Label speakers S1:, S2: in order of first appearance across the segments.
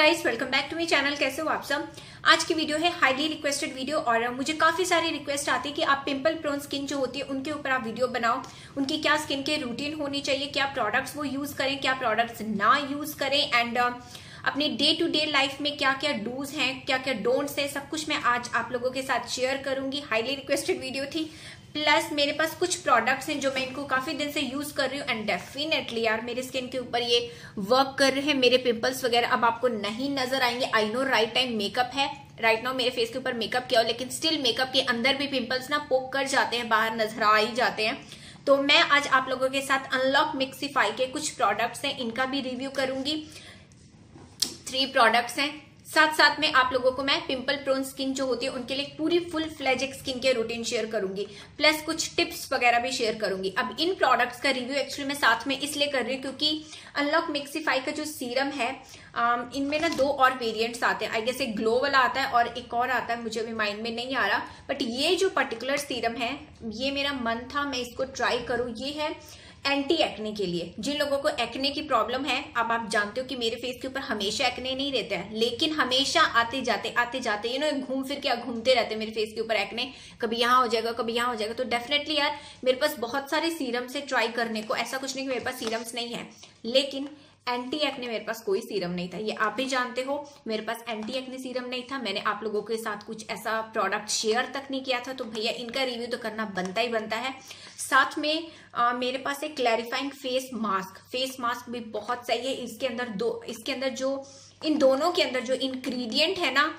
S1: Guys welcome back to my channel कैसे हो आप सब? आज की वीडियो है हाईली रिक्वेस्टेड वीडियो और मुझे काफ़ी सारी रिक्वेस्ट आती है कि आप पिंपल प्रोन स्किन जो होती है, उनके ऊपर आप वीडियो बनाओ। उनकी क्या स्किन के रूटीन होनी चाहिए, क्या प्रोडक्ट्स वो यूज़ करें, क्या प्रोडक्ट्स ना यूज़ करें। एंड अपने डे टू डे लाइफ में क्या क्या डूज हैं क्या क्या डोंट्स है, सब कुछ मैं आज आप लोगों के साथ शेयर करूँगी। हाईली रिक्वेस्टेड वीडियो थी। प्लस मेरे पास कुछ प्रोडक्ट्स हैं जो मैं इनको काफ़ी दिन से यूज़ कर रही हूँ एंड डेफिनेटली यार, मेरे स्किन के ऊपर ये वर्क कर रहे हैं, मेरे पिंपल्स वगैरह अब आपको नहीं नज़र आएँगे। I know right time makeup है। राइट right नाउ मेरे फेस के ऊपर मेकअप किया हो लेकिन स्टिल मेकअप के अंदर भी पिंपल्स ना पोक कर जाते हैं, बाहर नज़र आ ही जाते हैं। तो मैं आज आप लोगों के साथ अनलॉक मिक्सीफाई के कुछ प्रोडक्ट्स हैं, इनका भी रिव्यू करूँगी। थ्री प्रोडक्ट्स हैं। साथ साथ में आप लोगों को मैं पिंपल प्रोन स्किन जो होती है, उनके लिए पूरी फुल फ्लेजिक स्किन के रूटीन शेयर करूँगी। प्लस कुछ टिप्स वगैरह भी शेयर करूँगी। अब इन प्रोडक्ट्स का रिव्यू एक्चुअली मैं साथ में इसलिए कर रही हूँ क्योंकि अनलॉक मिक्सीफाई का जो सीरम है इनमें ना दो और वेरिएंट्स आते हैं। आई गेस एक ग्लो वाला आता है और एक और आता है, मुझे अभी माइंड में नहीं आ रहा। बट ये जो पर्टिकुलर सीरम है, ये मेरा मन था, मैं इसको ट्राई करूँ। ये है एंटी एक्ने के लिए। जिन लोगों को एक्ने की प्रॉब्लम है, अब आप जानते हो कि मेरे फेस के ऊपर हमेशा एक्ने नहीं रहते हैं। लेकिन हमेशा आते जाते आते जाते यू नो घूम फिर के घूमते रहते हैं मेरे फेस के ऊपर एक्ने कभी यहाँ हो जाएगा, कभी यहाँ हो जाएगा। तो डेफिनेटली यार, मेरे पास बहुत सारे सीरम से ट्राई करने को। ऐसा कुछ नहीं कि मेरे पास सीरम्स नहीं है। लेकिन एंटी एक्ने मेरे पास कोई सीरम नहीं था। ये आप भी जानते हो मेरे पास एंटी एक्ने सीरम नहीं था। मैंने आप लोगों के साथ कुछ ऐसा प्रोडक्ट शेयर तक नहीं किया था। तो भैया इनका रिव्यू तो करना बनता ही बनता है। साथ में आ, मेरे पास एक clarifying face mask face mask भी बहुत सही है। इसके अंदर दो इसके अंदर जो इन दोनों के अंदर जो इंग्रेडिएंट है ना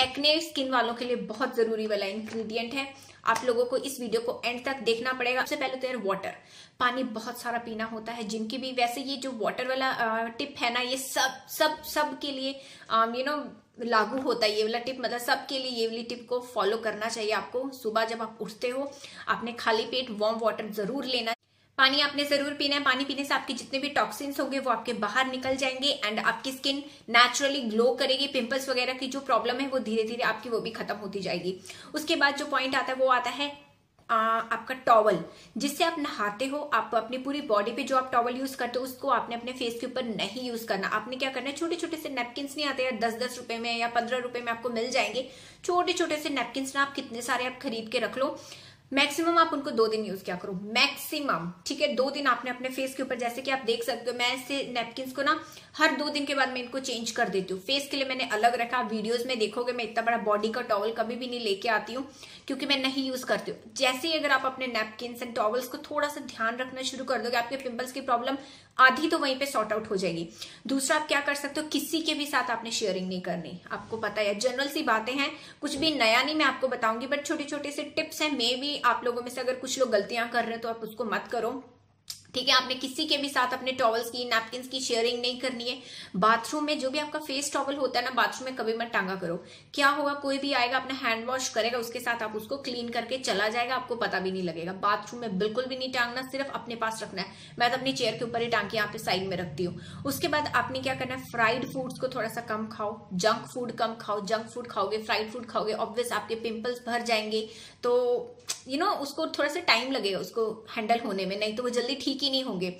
S1: एक्ने स्किन वालों के लिए बहुत ज़रूरी वाला इंग्रेडिएंट है। आप लोगों को इस वीडियो को एंड तक देखना पड़ेगा। सबसे पहले तो यार वाटर पानी बहुत सारा पीना होता है, जिनकी भी वैसे ये जो वाटर वाला टिप है ना, ये सब सब सब के लिए यू नो लागू होता है ये वाला टिप मतलब सबके लिए ये वाली टिप को फॉलो करना चाहिए आपको। सुबह जब आप उठते हो, आपने खाली पेट वार्म वाटर ज़रूर लेना। पानी आपने ज़रूर पीना है। पानी पीने से आपके जितने भी टॉक्सिन्स होंगे वो आपके बाहर निकल जाएँगे एंड आपकी स्किन नेचुरली ग्लो करेगी। पिंपल्स वगैरह की जो प्रॉब्लम है वो धीरे धीरे आपकी वो भी खत्म होती जाएगी। उसके बाद जो पॉइंट आता है वो आता है आ, आपका टॉवल जिससे आप नहाते हो आप अपनी पूरी बॉडी पे जो आप टॉवल यूज़ करते हो उसको आपने अपने फेस के ऊपर नहीं यूज़ करना। आपने क्या करना है छोटे छोटे से नेपकिन नहीं आते यार दस दस रुपए में या पंद्रह रुपए में आपको मिल जाएँगे। छोटे छोटे से नेपकिन ना आप कितने सारे आप खरीद के रख लो। मैक्सिमम आप उनको दो दिन यूज़ क्या करो। मैक्सिमम ठीक है? दो दिन आपने अपने फेस के ऊपर, जैसे कि आप देख सकते हो, मैं इसे नेपकिन को ना हर दो दिन के बाद मैं इनको चेंज कर देती हूँ। फेस के लिए मैंने अलग रखा वीडियोस में देखोगे मैं इतना बड़ा बॉडी का टॉवल कभी भी नहीं लेके आती हूँ, क्योंकि मैं नहीं यूज़ करती हूँ। जैसे ही अगर आप अपने नेपकिन एंड टॉवल्स को थोड़ा सा ध्यान रखना शुरू कर दोगे, आपके पिम्पल्स की प्रॉब्लम आधी तो वहीं पे सॉर्ट आउट हो जाएगी। दूसरा, आप क्या कर सकते हो? किसी के भी साथ आपने शेयरिंग नहीं करनी। आपको पता है जनरल सी बातें हैं। कुछ भी नया नहीं मैं आपको बताऊँगी बट छोटे छोटे से टिप्स हैं। मे भी आप लोगों में से अगर कुछ लोग गलतियाँ कर रहे हैं तो आप उसको मत करो। ठीक है, आपने किसी के भी साथ अपने टॉवल्स की नैपकिन की शेयरिंग नहीं करनी है। बाथरूम में जो भी आपका फेस टॉवल होता है ना बाथरूम में कभी मत टांगा करो। क्या होगा, कोई भी आएगा, अपना हैंड वॉश करेगा, उसके साथ आप उसको क्लीन करके चला जाएगा, आपको पता भी नहीं लगेगा। बाथरूम में बिल्कुल भी नहीं टांगना, सिर्फ़ अपने पास रखना है। मैं तो अपनी चेयर के ऊपर ही टांग के यहाँ पे साइड में रखती हूँ। उसके बाद आपने क्या करना है फ्राइड फूड्स को थोड़ा सा कम खाओ। जंक फ़ूड कम खाओ। जंक फ़ूड खाओगे फ्राइड फ़ूड खाओगे ऑब्वियस आपके पिंपल्स भर जाएँगे। तो यू नो उसको थोड़ा सा टाइम लगेगा, उसको हैंडल होने में, नहीं तो वो जल्दी ठीक ही नहीं होंगे।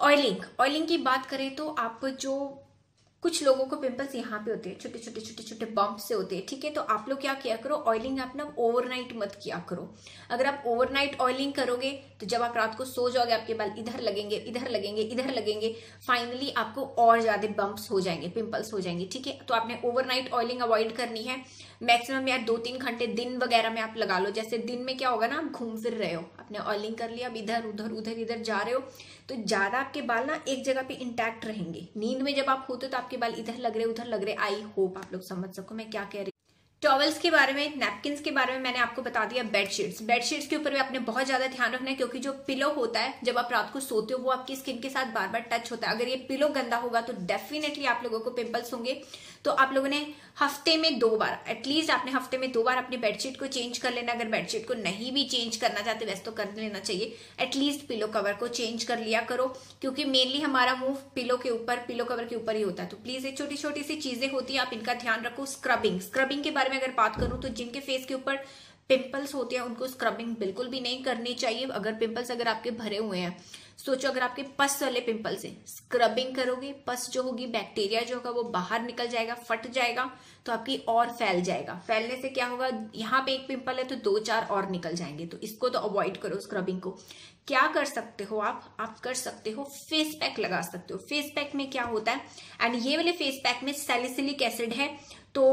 S1: ऑयलिंग ऑयलिंग की बात करें तो आप जो कुछ लोगों को पिंपल्स यहाँ पे होते हैं, छोटे छोटे छोटे छोटे बम्प से होते हैं, ठीक है? तो आप लोग क्या किया करो ऑयलिंग आप ना ओवरनाइट मत किया करो। अगर आप ओवरनाइट ऑयलिंग करोगे तो जब आप रात को सो जाओगे, आपके बाल इधर लगेंगे इधर लगेंगे इधर लगेंगे फाइनली आपको और ज़्यादा बम्प्स हो जाएँगे पिंपल्स हो जाएँगे, ठीक है? तो आपने ओवरनाइट ऑयलिंग अवॉइड करनी है। मैक्सिमम यार दो तीन घंटे दिन वगैरह में आप लगा लो। जैसे दिन में क्या होगा ना, आप घूम फिर रहे हो, आपने ऑयलिंग कर लिया, अब इधर, उधर उधर, इधर जा रहे हो तो ज़्यादा आपके बाल ना एक जगह पे इंटैक्ट रहेंगे। नींद में जब आप होते हो तो आपके बाल इधर लग रहे, उधर लग रहे, आई होप आप लोग समझ सको, मैं क्या कह रही टॉवल्स के बारे में नैपकिन के बारे में मैंने आपको बता दिया बेडशीट्स बेडशीट्स के ऊपर भी आपने बहुत ज़्यादा ध्यान रखना है, क्योंकि जो पिलो होता है, जब आप रात को सोते हो, वो आपकी स्किन के साथ बार बार टच होता है। अगर ये पिलो गंदा होगा तो डेफिनेटली आप लोगों को पिंपल्स होंगे। तो आप लोगों ने हफ़्ते में दो बार एटलीस्ट आपने हफ़्ते में दो बार अपने बेडशीट को चेंज कर लेना। अगर बेडशीट को नहीं भी चेंज करना चाहते, वैसे तो कर लेना चाहिए। एटलीस्ट पिलो कवर को चेंज कर लिया करो, क्योंकि मेनली हमारा मुँह पिलो के ऊपर पिलो कवर के ऊपर ही होता है। तो प्लीज़ ये छोटी छोटी सी चीज़ें होती है, आप इनका ध्यान रखो। स्क्रबिंग स्क्रबिंग के बारे में अगर बात करूँ तो जिनके फेस के ऊपर पिंपल्स होते हैं, उनको स्क्रबिंग बिल्कुल भी नहीं करनी चाहिए। अगर पिंपल्स अगर आपके भरे हुए हैं, सोचो अगर आपके पस वाले पिंपल्स है स्क्रबिंग करोगे पस जो होगी बैक्टीरिया जो होगा, वो बाहर निकल जाएगा, फट जाएगा तो आपकी और फैल जाएगा। फैलने से क्या होगा, यहाँ पे एक पिंपल है तो दो चार और निकल जाएँगे तो इसको तो अवॉइड करो स्क्रबिंग को। क्या कर सकते हो आप? आप कर सकते हो फेस पैक लगा सकते हो। फेस पैक में क्या होता है एंड ये वाले फेस पैक में सैलिसिलिक एसिड है तो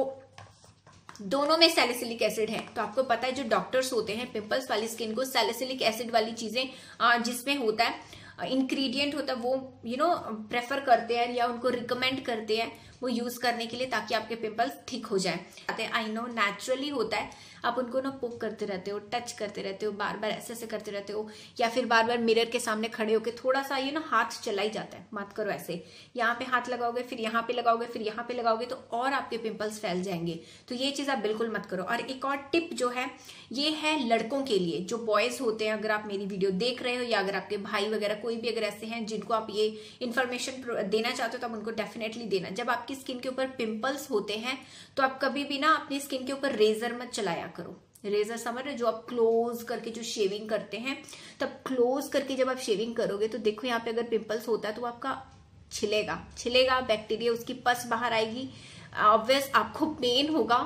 S1: दोनों में सैलिसिलिक एसिड है। तो आपको पता है जो डॉक्टर्स होते हैं पिंपल्स वाली स्किन को सैलिसिलिक एसिड वाली चीज़ें जिसमें होता है इंग्रेडिएंट होता है, वो यू नो प्रेफर करते हैं या उनको रिकमेंड करते हैं वो यूज़ करने के लिए ताकि आपके पिंपल्स ठीक हो जाए। आई नो नेचुरली होता है आप उनको ना पोक करते रहते हो टच करते रहते हो बार बार ऐसे ऐसे करते रहते हो, या फिर बार बार मिरर के सामने खड़े होकर थोड़ा सा ये ना हाथ चला ही जाता है। मत करो ऐसे। यहाँ पे हाथ लगाओगे, फिर यहाँ पे लगाओगे, फिर यहाँ पे लगाओगे तो और आपके पिंपल्स फैल जाएँगे। तो ये चीज़ आप बिल्कुल मत करो। और एक और टिप जो है, ये है लड़कों के लिए। जो बॉयज़ होते हैं, अगर आप मेरी वीडियो देख रहे हो, या अगर आपके भाई वगैरह कोई भी अगर ऐसे हैं, जिनको आप ये इन्फॉर्मेशन देना चाहते हो तो आप उनको डेफिनेटली देना। जब आपकी स्किन के ऊपर पिंपल्स होते हैं तो आप कभी भी ना अपनी स्किन के ऊपर रेजर मत चलाया। करो? रेजर समझ रहे जो आप क्लोज करके जो शेविंग करते हैं, तब क्लोज करके जब आप शेविंग करोगे तो देखो यहाँ पे अगर पिंपल्स होता है तो आपका छिलेगा। छिलेगा बैक्टीरिया उसकी पस बाहर आएगी। ऑब्वियस आपको पेन होगा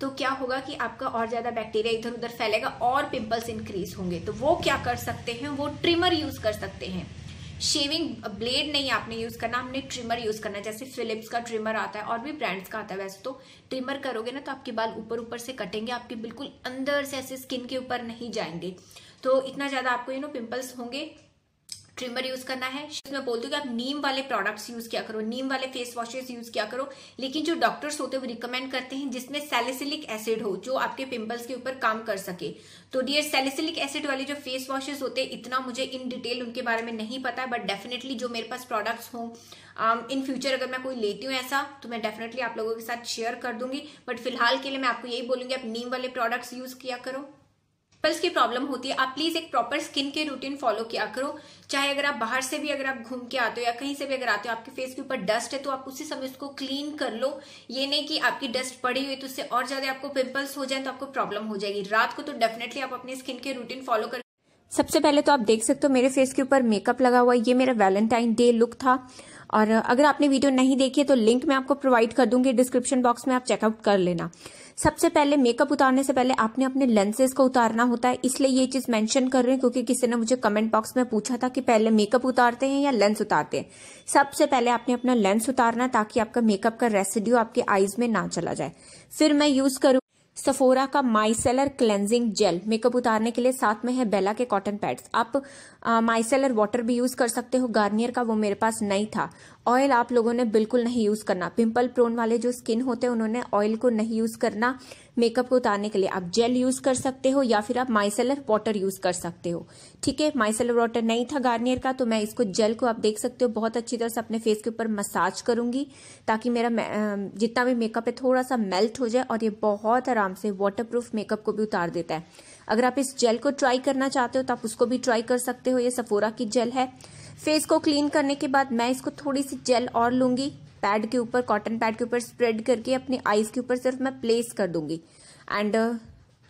S1: तो क्या होगा कि आपका और ज़्यादा बैक्टीरिया इधर उधर फैलेगा और पिंपल्स इंक्रीज होंगे। तो वो क्या कर सकते हैं? वो ट्रिमर यूज़ कर सकते हैं। शेविंग ब्लेड नहीं आपने यूज़ करना हमने ट्रिमर यूज़ करना, जैसे फिलिप्स का ट्रिमर आता है और भी ब्रांड्स का आता है वैसे तो ट्रिमर करोगे ना तो आपके बाल ऊपर ऊपर से कटेंगे, आपके बिल्कुल अंदर से ऐसे स्किन के ऊपर नहीं जाएँगे। तो इतना ज़्यादा आपको यू नो पिंपल्स होंगे। ट्रिमर यूज़ करना है। मैं बोलती हूँ कि आप नीम वाले प्रोडक्ट्स यूज़ किया करो, नीम वाले फेस वॉशेस यूज़ किया करो, लेकिन जो डॉक्टर्स होते हैं, वो रिकमेंड करते हैं जिसमें सैलिसिलिक एसिड हो, जो आपके पिंपल्स के ऊपर काम कर सके। तो डियर सैलिसिलिक एसिड वाले जो फेस वॉशेस होते हैं, इतना मुझे इन डिटेल उनके बारे में नहीं पता है बट डेफिनेटली जो मेरे पास प्रोडक्ट्स हों इन फ्यूचर अगर मैं कोई लेती हूँ ऐसा तो मैं डेफिनेटली आप लोगों के साथ शेयर कर दूँगी। बट फ़िलहाल के लिए मैं आपको यही बोलूँगी, आप नीम वाले प्रोडक्ट्स यूज़ किया करो। पिंपल्स की प्रॉब्लम होती है, आप प्लीज़ एक प्रॉपर स्किन के रूटीन फॉलो किया करो। चाहे अगर आप बाहर से भी अगर आप घूम के आते हो या कहीं से भी अगर आते हो, आपके फेस के ऊपर डस्ट है तो आप उसी समय उसको क्लीन कर लो। ये नहीं कि आपकी डस्ट पड़ी हुई तो उससे और ज़्यादा आपको पिंपल्स हो जाए तो आपको प्रॉब्लम हो जाएगी। रात को तो डेफिनेटली आप अपने स्किन के रूटीन फॉलो कर
S2: सबसे पहले तो आप देख सकते हो, मेरे फेस के ऊपर मेकअप लगा हुआ ये मेरा वैलेंटाइन डे लुक था। और अगर आपने वीडियो नहीं देखी है तो लिंक मैं आपको प्रोवाइड कर दूँगी। डिस्क्रिप्शन बॉक्स में आप चेकआउट कर लेना। सबसे पहले मेकअप उतारने से पहले आपने अपने लेंसेज को उतारना होता है। इसलिए ये चीज़ मेंशन कर रहे हैं, क्योंकि किसी ने मुझे कमेंट बॉक्स में पूछा था कि पहले मेकअप उतारते हैं या लेंस उतारते हैं। सबसे पहले आपने अपना लेंस उतारना ताकि आपका मेकअप का रेसिड्यू आपके आईज में ना चला जाए। फिर मैं यूज़ करूँ सफोरा का माइसेलर क्लेंजिंग जेल मेकअप उतारने के लिए साथ में है बेला के कॉटन पैड्स आप माइसेलर वाटर भी यूज़ कर सकते हो। गार्नियर का वो मेरे पास नहीं था। ऑयल आप लोगों ने बिल्कुल नहीं यूज़ करना। पिंपल प्रोन वाले जो स्किन होते हैं, उन्होंने ऑयल को नहीं यूज़ करना मेकअप को उतारने के लिए। आप जेल यूज़ कर सकते हो या फिर आप माइसेलर वाटर यूज़ कर सकते हो। ठीक है? माइसेलर वाटर नहीं था गार्नियर का तो मैं इसको जेल को आप देख सकते हो। बहुत अच्छी तरह से अपने फेस के ऊपर मसाज करूँगी ताकि मेरा जितना भी मेकअप है थोड़ा सा मेल्ट हो जाए और ये बहुत आराम से वाटर मेकअप को भी उतार देता है। अगर आप इस जेल को ट्राई करना चाहते हो तो आप उसको भी ट्राई कर सकते हो। ये सफोरा की जेल है। फेस को क्लीन करने के बाद मैं इसको थोड़ी सी जेल और लूँगी पैड के ऊपर कॉटन पैड के ऊपर स्प्रेड करके अपनी आईज के ऊपर सिर्फ़ मैं प्लेस कर दूँगी। एंड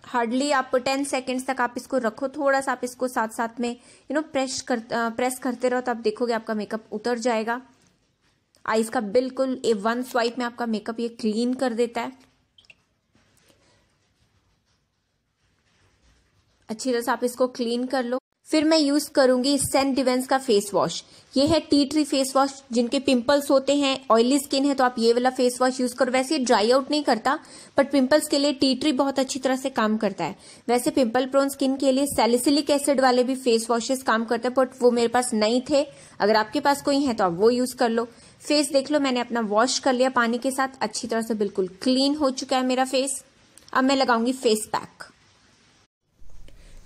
S2: हार्डली uh, आप टेन सेकेंड्स तक आप इसको रखो थोड़ा सा आप इसको साथ साथ में यू नो प्रेस कर प्रेस करते रहो तो आप देखोगे आपका मेकअप उतर जाएगा। आईज का बिल्कुल ए वन स्वाइप में आपका मेकअप ये क्लीन कर देता है। अच्छी तरह से आप इसको क्लीन कर लो। फिर मैं यूज़ करूँगी सेंट डिवेंस का फेस वॉश ये है टी ट्री फेस वॉश जिनके पिंपल्स होते हैं ऑयली स्किन है तो आप ये वाला फेस वॉश यूज़ करो। वैसे ये ड्राई आउट नहीं करता बट पिंपल्स के लिए टी ट्री बहुत अच्छी तरह से काम करता है। वैसे पिंपल प्रोन स्किन के लिए सेलिसिलिक एसिड वाले भी फेस वॉशेस काम करते हैं बट वो मेरे पास नहीं थे। अगर आपके पास कोई है तो आप वो यूज़ कर लो। फेस देख लो, मैंने अपना वॉश कर लिया पानी के साथ। अच्छी तरह से बिल्कुल क्लीन हो चुका है मेरा फेस अब मैं लगाऊँगी फेस पैक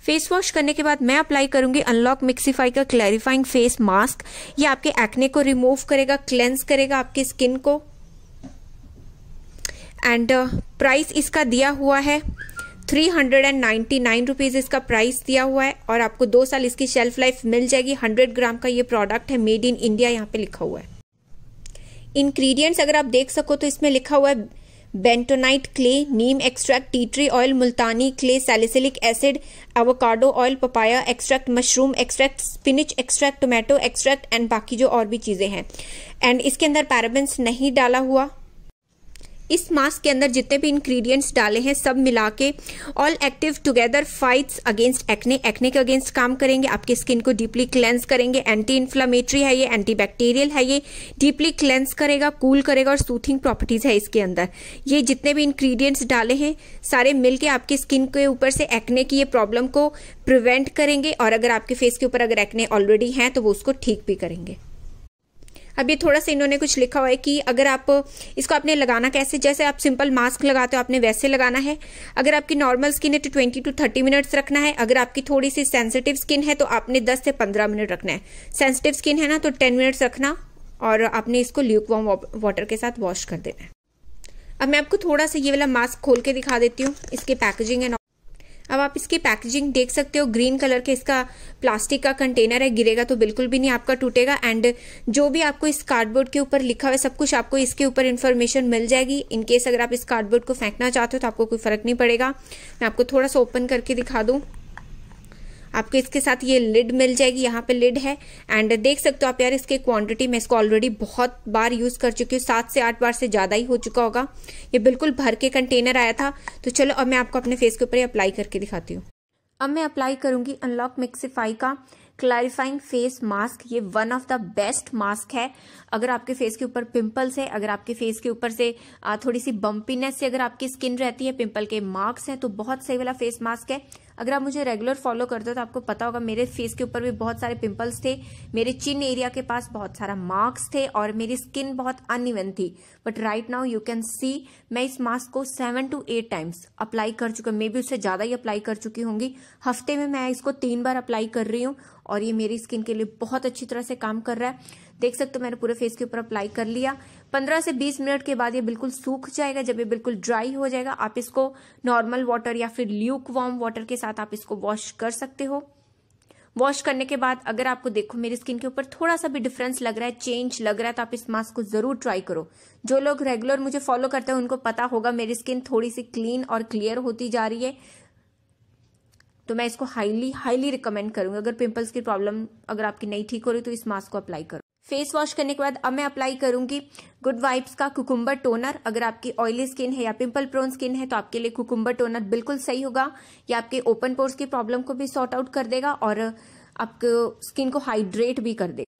S2: फेस वॉश करने के बाद मैं अप्लाई करूँगी अनलॉक मिक्सीफाई का क्लैरिफाइंग फेस मास्क ये आपके एक्ने को रिमूव करेगा क्लेंस करेगा आपकी स्किन को. एंड प्राइस uh, इसका दिया हुआ है three hundred and ninety nine rupees इसका प्राइस दिया हुआ है और आपको दो साल इसकी शेल्फ लाइफ मिल जाएगी. हंड्रेड ग्राम का ये प्रोडक्ट है मेड इन इंडिया यहाँ पे लिखा हुआ है. इंग्रेडिएंट्स अगर आप देख सको तो इसमें लिखा हुआ है bentonite clay neem extract tea tree oil multani clay salicylic acid avocado oil papaya extract mushroom extract spinach extract tomato extract and बाकी जो और भी चीज़ें हैं। एंड इसके अंदर पैराबेंस नहीं डाला हुआ। इस मास्क के अंदर जितने भी इंग्रेडिएंट्स डाले हैं, सब मिला के all active together fights against acne acne के अगेंस्ट काम करेंगे, आपकी स्किन को डीपली क्लेंस करेंगे. एंटी इन्फ्लामेटरी है ये एंटी बैक्टीरियल है ये डीपली क्लेंस करेगा कूल cool करेगा और सूथिंग प्रॉपर्टीज़ है इसके अंदर. ये जितने भी इंग्रेडिएंट्स डाले हैं, सारे मिलके आपकी स्किन के ऊपर से एक्ने की ये प्रॉब्लम को प्रिवेंट करेंगे और अगर आपके फेस के ऊपर अगर एक्ने ऑलरेडी हैं तो वो उसको ठीक भी करेंगे. अब ये थोड़ा सा इन्होंने कुछ लिखा हुआ है कि अगर आप इसको आपने लगाना कैसे, जैसे आप सिंपल मास्क लगाते हो, आपने वैसे लगाना है। अगर आपकी नॉर्मल स्किन है तो ट्वेंटी टू थर्टी मिनट्स रखना है। अगर आपकी थोड़ी सी सेंसिटिव स्किन है तो आपने दस से पंद्रह मिनट रखना है। सेंसिटिव स्किन है ना तो टेन मिनट्स रखना और आपने इसको ल्यूक वॉम वाटर के साथ वॉश कर देना है। अब मैं आपको थोड़ा सा ये वाला मास्क खोल के दिखा देती हूँ। इसकी पैकेजिंग एंड अब आप इसकी पैकेजिंग देख सकते हो ग्रीन कलर के इसका प्लास्टिक का कंटेनर है, गिरेगा तो बिल्कुल भी नहीं, आपका टूटेगा। एंड जो भी आपको इस कार्डबोर्ड के ऊपर लिखा हुआ है, सब कुछ आपको इसके ऊपर इन्फॉर्मेशन मिल जाएगी। इनकेस अगर आप इस कार्डबोर्ड को फेंकना चाहते हो तो आपको कोई फ़र्क नहीं पड़ेगा। मैं आपको थोड़ा सा ओपन करके दिखा दूँ। आपको इसके साथ ये लिड मिल जाएगी, यहाँ पे लिड है। एंड देख सकते हो आप यार, इसके क्वांटिटी मैं इसको ऑलरेडी बहुत बार यूज़ कर चुकी हूँ, सात से आठ बार से ज़्यादा ही हो चुका होगा। ये बिल्कुल भर के कंटेनर आया था। तो चलो, अब मैं आपको अपने फेस के ऊपर अप्लाई करके दिखाती हूँ। अब मैं अप्लाई करूँगी अनलॉक मिक्सीफाई का। क्लैरिफाइंग फेस मास्क ये one of the best mask है। अगर आपके फेस के ऊपर पिंपल्स है, अगर आपके फेस के ऊपर से थोड़ी सी बम्पीनेस से अगर आपकी स्किन रहती है पिंपल के मार्क्स हैं तो बहुत सही वाला फेस मास्क है। अगर आप मुझे रेगुलर फॉलो करते हो तो आपको पता होगा मेरे फेस के ऊपर भी बहुत सारे पिंपल्स थे। मेरे चिन एरिया के पास बहुत सारा मार्क्स थे और मेरी स्किन बहुत अनइवन थी। But right now you can see मैं इस मास्क को seven to eight times apply कर चुका मे बी उससे ज़्यादा ही अप्लाई कर चुकी होंगी। हफ़्ते में मैं इसको तीन बार अप्लाई कर रही हूँ और ये मेरी स्किन के लिए बहुत अच्छी तरह से काम कर रहा है। देख सकते हो मैंने पूरे फेस के ऊपर अप्लाई कर लिया। 15 से 20 मिनट के बाद ये बिल्कुल सूख जाएगा। जब ये बिल्कुल ड्राई हो जाएगा, आप इसको नॉर्मल वाटर या फिर ल्यूक वार्म वाटर के साथ आप इसको वॉश कर सकते हो। वॉश करने के बाद अगर आपको देखो मेरी स्किन के ऊपर थोड़ा सा भी डिफरेंस लग रहा है चेंज लग रहा है तो आप इस मास्क को ज़रूर ट्राई करो। जो लोग रेगुलर मुझे फॉलो करते हैं, उनको पता होगा मेरी स्किन थोड़ी सी क्लीन और क्लियर होती जा रही है। तो मैं इसको हाईली हाईली रिकमेंड करूँगी। अगर पिंपल्स की प्रॉब्लम अगर आपकी नहीं ठीक हो रही तो इस मास्क को अप्लाई करो। फेस वॉश करने के बाद अब मैं अप्लाई करूँगी गुड वाइब्स का कुकुम्बर टोनर अगर आपकी ऑयली स्किन है या पिंपल प्रोन स्किन है तो आपके लिए कुकुम्बर टोनर बिल्कुल सही होगा। या आपके ओपन पोर्स की प्रॉब्लम को भी सॉर्ट आउट कर देगा और आपको स्किन को हाइड्रेट भी कर देगा।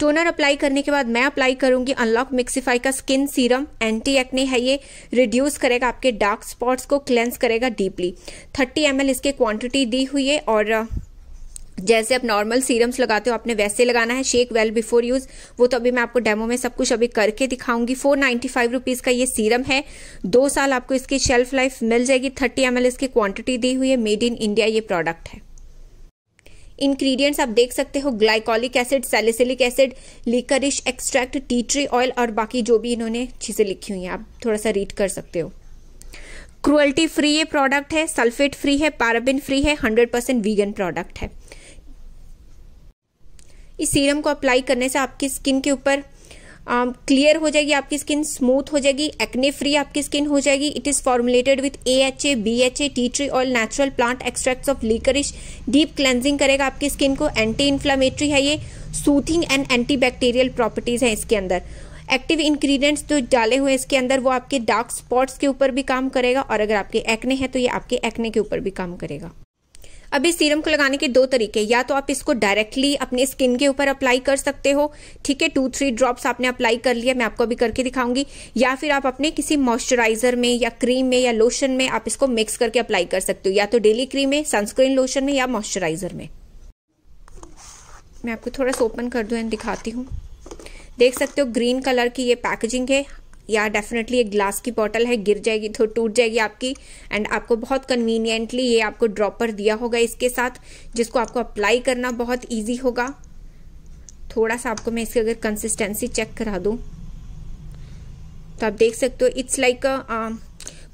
S2: टोनर अप्लाई करने के बाद मैं अप्लाई करूँगी अनलॉक मिक्सीफाई का स्किन सीरम एंटी एक्ने है ये रिड्यूस करेगा आपके डार्क स्पॉट्स को क्लेंस करेगा डीपली 30 एम इसके क्वांटिटी दी हुई है और जैसे आप नॉर्मल सीरम्स लगाते हो, आपने वैसे लगाना है शेक वेल बिफोर यूज़ वो तो अभी मैं आपको डेमो में सब कुछ अभी करके दिखाऊँगी. फोर नाइन्टी फाइव रुपीज़ का ये सीरम है. दो साल आपको इसकी शेल्फ लाइफ मिल जाएगी. थर्टी एम इसकी क्वांटिटी दी हुई है. मेड इन इंडिया ये प्रोडक्ट है. इंग्रेडिएंट्स आप देख सकते हो glycolic acid salicylic acid liquorice extract tea tree oil और बाकी जो भी इन्होंने चीज़ें लिखी हुई हैं, आप थोड़ा सा रीड कर सकते हो। क्रुअल्टी फ्री ये प्रोडक्ट है सल्फेट फ्री है पैराबिन फ्री है हंड्रेड परसेंट वीगन प्रोडक्ट है। इस सीरम को अप्लाई करने से आपकी स्किन के ऊपर क्लियर हो जाएगी, आपकी स्किन स्मूथ हो जाएगी एक्ने फ्री आपकी स्किन हो जाएगी. It is formulated with A H A B H A tea tree oil natural plant extracts of liquorice deep cleansing करेगा आपकी स्किन को. एंटी इन्फ्लामेटरी है ये. Soothing and anti bacterial properties है इसके अंदर. एक्टिव इंग्रेडिएंट्स जो डाले हुए इसके अंदर, वो आपके डार्क स्पॉट्स के ऊपर भी काम करेगा और अगर आपके एक्ने हैं तो ये आपके एक्ने के ऊपर भी काम करेगा. अब इस सीरम को लगाने के दो तरीके, या तो आप इसको डायरेक्टली अपने स्किन के ऊपर अप्लाई कर सकते हो, ठीक है टू थ्री ड्रॉप्स आपने अप्लाई कर लिया, मैं आपको अभी करके दिखाऊँगी, या फिर आप अपने किसी मॉइस्चराइजर में, या क्रीम में, या लोशन में आप इसको मिक्स करके अप्लाई कर सकते हो, या तो डेली क्रीम में सनस्क्रीन लोशन में, या मॉइस्चराइजर में। मैं आपको थोड़ा सा ओपन कर दू एंड दिखाती हूँ। देख सकते हो ग्रीन कलर की ये पैकेजिंग है। या डेफिनेटली एक ग्लास की बॉटल है, गिर जाएगी तो टूट जाएगी आपकी एंड आपको बहुत कन्वीनियंटली ये आपको ड्रॉपर दिया होगा इसके साथ, जिसको आपको अप्लाई करना बहुत ईजी होगा। थोड़ा सा आपको मैं इसकी अगर कंसिस्टेंसी चेक करा दूँ तो आप देख सकते हो इट्स लाइक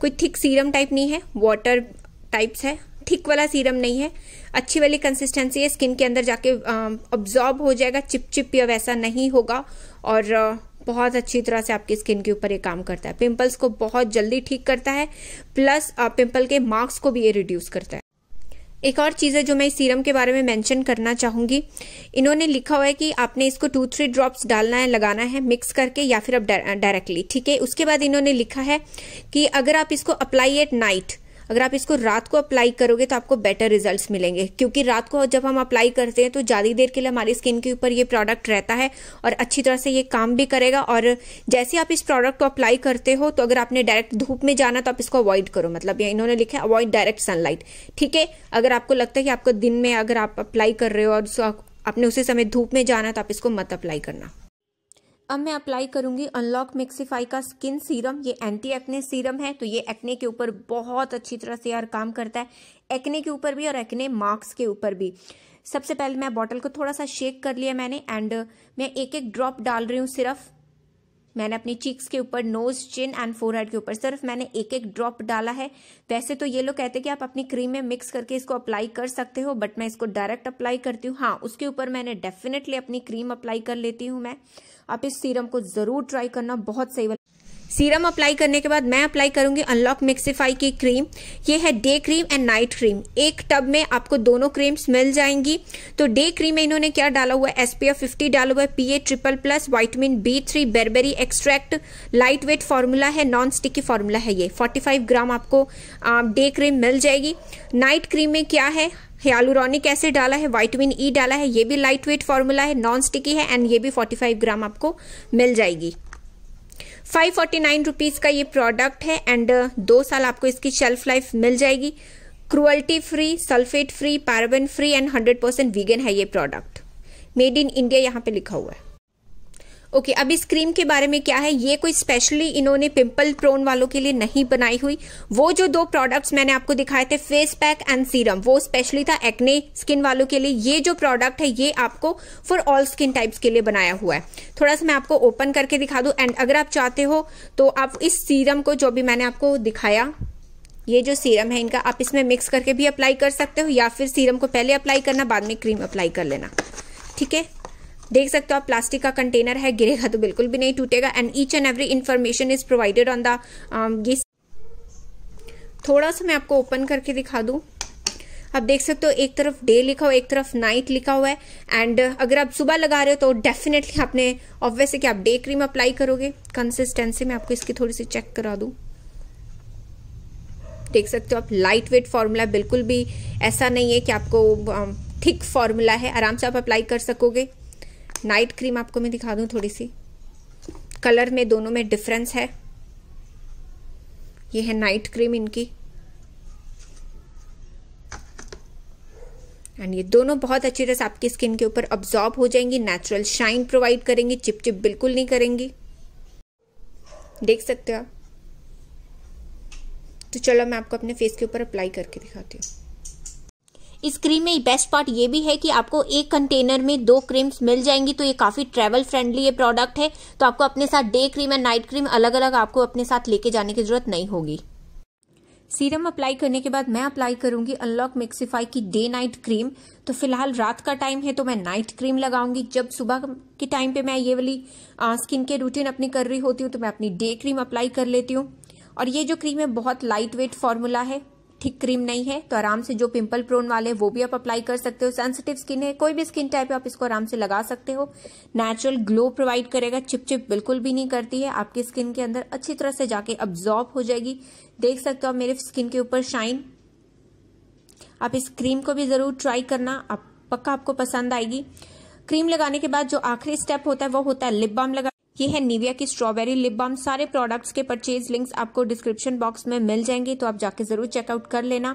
S2: कोई थिक सीरम टाइप नहीं है वाटर टाइप्स है थिक वाला सीरम नहीं है, अच्छी वाली कंसिस्टेंसी है स्किन के अंदर जाके ऑब्जॉर्ब हो जाएगा चिप चिप या वैसा नहीं होगा, और बहुत अच्छी तरह से आपकी स्किन के ऊपर ये काम करता है। पिंपल्स को बहुत जल्दी ठीक करता है प्लस पिंपल के मार्क्स को भी ये रिड्यूस करता है। एक और चीज़ है जो मैं इस सीरम के बारे में मेंशन करना चाहूँगी। इन्होंने लिखा हुआ है कि आपने इसको टू थ्री ड्रॉप्स डालना है, लगाना है मिक्स करके या फिर अब डायरेक्टली ठीक है? उसके बाद इन्होंने लिखा है कि अगर आप इसको अप्लाई एट नाइट अगर आप इसको रात को अप्लाई करोगे तो आपको बेटर रिजल्ट्स मिलेंगे। क्योंकि रात को जब हम अप्लाई करते हैं तो ज़्यादा देर के लिए हमारी स्किन के ऊपर ये प्रोडक्ट रहता है और अच्छी तरह से ये काम भी करेगा। और जैसे आप इस प्रोडक्ट को अप्लाई करते हो तो अगर आपने डायरेक्ट धूप में जाना तो आप इसको अवॉइड करो। मतलब इन्होंने लिखा है अवॉइड डायरेक्ट सनलाइट ठीक है? अगर आपको लगता है कि आपको दिन में अगर आप अप्लाई कर रहे हो और आपने उसी समय धूप में जाना तो आप इसको मत अप्लाई करना। अब मैं अप्लाई करूँगी अनलॉक मिक्सिफाई का स्किन सीरम ये एंटी एक्ने सीरम है तो ये एक्ने के ऊपर बहुत अच्छी तरह से यार काम करता है। एक्ने के ऊपर भी और एक्ने मार्क्स के ऊपर भी। सबसे पहले मैं बॉटल को थोड़ा सा शेक कर लिया मैंने एंड मैं एक एक ड्रॉप डाल रही हूँ सिर्फ़। मैंने अपनी चीक्स के ऊपर नोज़ चिन एंड फोरहेड के ऊपर सिर्फ़ मैंने एक एक ड्रॉप डाला है। वैसे तो ये लोग कहते हैं कि आप अपनी क्रीम में मिक्स करके इसको अप्लाई कर सकते हो बट मैं इसको डायरेक्ट अप्लाई करती हूँ। हाँ उसके ऊपर मैंने डेफिनेटली अपनी क्रीम अप्लाई कर लेती हूँ मैं। आप इस सीरम को ज़रूर ट्राई करना, बहुत सही सीरम अप्लाई करने के बाद मैं अप्लाई करूँगी अनलॉक मिक्सिफाई की क्रीम। ये है day cream and night cream. एक टब में आपको दोनों क्रीम्स मिल जाएँगी। तो डे क्रीम में इन्होंने क्या डाला हुआ है? एसपीएफ 50 डाला हुआ है PA triple plus vitamin B three bearberry extract light weight formula है नॉन स्टिकी फार्मूला है ये। 45 ग्राम आपको डे क्रीम मिल जाएगी। नाइट क्रीम में क्या है? हेलुरोनिक एसिड डाला है वाइटमिन ई e डाला है, ये भी लाइट वेट फार्मूला है नॉन स्टिकी है एंड ये भी 45 ग्राम आपको मिल जाएगी। फाइव फोर्टी नाइन रुपीज़ का ये प्रोडक्ट है एंड uh, दो साल आपको इसकी शेल्फ लाइफ मिल जाएगी। Cruelty free sulphate free paraben free and hundred percent vegan है ये प्रोडक्ट। मेड इन इंडिया यहाँ पे लिखा हुआ है। ओके okay, अब इस क्रीम के बारे में क्या है? ये कोई स्पेशली इन्होंने पिंपल प्रोन वालों के लिए नहीं बनाई हुई। वो जो दो प्रोडक्ट्स मैंने आपको दिखाए थे फेस पैक एंड सीरम वो स्पेशली था एक्ने स्किन वालों के लिए। ये जो प्रोडक्ट है ये आपको फॉर ऑल स्किन टाइप्स के लिए बनाया हुआ है। थोड़ा सा मैं आपको ओपन करके दिखा दू। एंड अगर आप चाहते हो तो आप इस सीरम को जो भी मैंने आपको दिखाया ये जो सीरम है इनका आप इसमें मिक्स करके भी अप्लाई कर सकते हो या फिर सीरम को पहले अप्लाई करना बाद में क्रीम अप्लाई कर लेना। ठीक है? देख सकते हो आप प्लास्टिक का कंटेनर है गिरेगा तो बिल्कुल भी नहीं टूटेगा and each and every information is provided on the थोड़ा सा मैं आपको ओपन करके दिखा दूँ। आप देख सकते हो एक तरफ़ डे लिखा हुआ एक तरफ़ नाइट लिखा हुआ है एंड अगर आप सुबह लगा रहे हो तो डेफिनेटली आपने ऑब्वियस है कि आप डे क्रीम अप्लाई करोगे। कंसिस्टेंसी में आपको इसकी थोड़ी सी चेक करा दूँ। देख सकते हो आप लाइट वेट फॉर्मूला बिल्कुल भी ऐसा नहीं है कि आपको थिक um, फॉर्मूला है। आराम से आप अप्लाई कर सकोगे। नाइट क्रीम आपको मैं दिखा दूँ थोड़ी सी। कलर में दोनों में डिफरेंस है। ये है नाइट क्रीम इनकी। एंड ये दोनों बहुत अच्छी तरह से आपकी स्किन के ऊपर अब्जॉर्ब हो जाएँगी नेचुरल शाइन प्रोवाइड करेंगी चिप चिप बिल्कुल नहीं करेंगी। देख सकते हो आप? तो चलो मैं आपको अपने फेस के ऊपर अप्लाई करके दिखाती हूँ। इस क्रीम में बेस्ट पार्ट ये भी है कि आपको एक कंटेनर में दो क्रीम्स मिल जाएँगी तो ये काफ़ी ट्रेवल फ्रेंडली ये प्रोडक्ट है। तो आपको अपने साथ day cream and night cream अलग अलग आपको अपने साथ लेके जाने की ज़रूरत नहीं होगी। सीरम अप्लाई करने के बाद मैं अप्लाई करूँगी अनलॉक मिक्सीफाई की डे नाइट क्रीम तो फ़िलहाल रात का टाइम है तो मैं नाइट क्रीम लगाऊँगी। जब सुबह के टाइम पे मैं ये वाली स्किन के रूटीन अपनी कर रही होती हूँ तो मैं अपनी डे क्रीम अप्लाई कर लेती हूँ। और ये जो क्रीम है, बहुत लाइट वेट फॉर्मूला है। थिक क्रीम नहीं है तो आराम से जो पिंपल प्रोन वाले वो भी आप अप्लाई कर सकते हो। सेंसिटिव स्किन है, कोई भी स्किन टाइप है, आप इसको आराम से लगा सकते हो। नेचुरल ग्लो प्रोवाइड करेगा चिप चिप बिल्कुल भी नहीं करती है। आपकी स्किन के अंदर अच्छी तरह से जाके अब्जॉर्ब हो जाएगी। देख सकते हो आप मेरे स्किन के ऊपर शाइन आप इस क्रीम को भी ज़रूर ट्राई करना, आप, पक्का आपको पसंद आएगी। क्रीम लगाने के बाद जो आखिरी स्टेप होता है, वो होता है लिप बाम लगा ये है निविया की स्ट्रॉबेरी लिप बाम सारे प्रोडक्ट्स के परचेज लिंक्स आपको डिस्क्रिप्शन बॉक्स में मिल जाएँगे तो आप जाके ज़रूर चेकआउट कर लेना।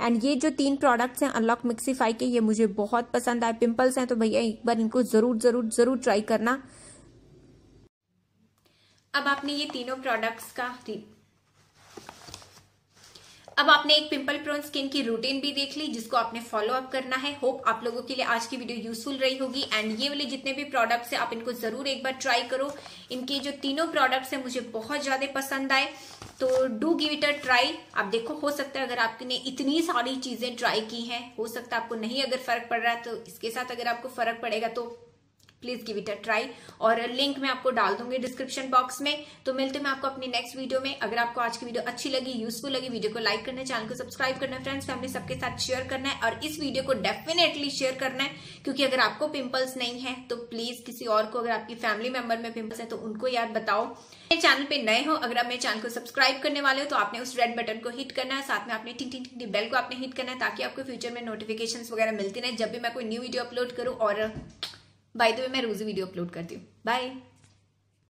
S2: एंड ये जो तीन प्रोडक्ट्स हैं अनलॉक मिक्सीफाई के, ये मुझे बहुत पसंद आए पिंपल्स हैं तो भैया एक बार इनको ज़रूर ज़रूर ज़रूर ट्राई करना।
S1: अब आपने ये तीनों प्रोडक्ट्स का अब आपने एक पिंपल प्रोन स्किन की रूटीन भी देख ली, जिसको आपने फॉलो अप करना है। होप आप लोगों के लिए आज की वीडियो यूजफुल रही होगी। एंड ये वाले जितने भी प्रोडक्ट्स है, आप इनको ज़रूर एक बार ट्राई करो। इनके जो तीनों प्रोडक्ट्स है, मुझे बहुत ज़्यादा पसंद आए। तो do give it a try आप देखो, हो सकता है अगर आपने इतनी सारी चीज़ें ट्राई की हैं, हो सकता है आपको नहीं अगर फ़र्क पड़ रहा है तो इसके साथ अगर आपको फ़र्क पड़ेगा तो please give it a try और लिंक मैं आपको डाल दूँगी डिस्क्रिप्शन बॉक्स में। तो मिलते मैं आपको अपनी नेक्स्ट वीडियो में। अगर आपको आज की वीडियो अच्छी लगी यूजफुल लगी वीडियो को लाइक करना चैनल को सब्सक्राइब करना फ्रेंड्स फैमिली सबके साथ शेयर करना है और इस वीडियो को डेफिनेटली शेयर करना है। क्योंकि अगर आपको पिंपल्स नहीं है तो प्लीज़ किसी और को, अगर आपकी फैमिली मेंबर में पिंपल्स है तो उनको याद बताओ। मेरे चैनल पे नए हो, अगर आप मेरे चैनल को सब्सक्राइब करने वाले हो तो आपने उस रेड बटन को हिट करना है, साथ में आपने टिंग टिंग टिंग बेल को आपने हिट करना है, ताकि आपको फ्यूचर में नोटिफिकेशन वगैरह मिलती रहे। जब भी मैं कोई न्यू वीडियो अपलोड करूँ और बाय द वे मैं रोज वीडियो अपलोड करती हूँ। बाय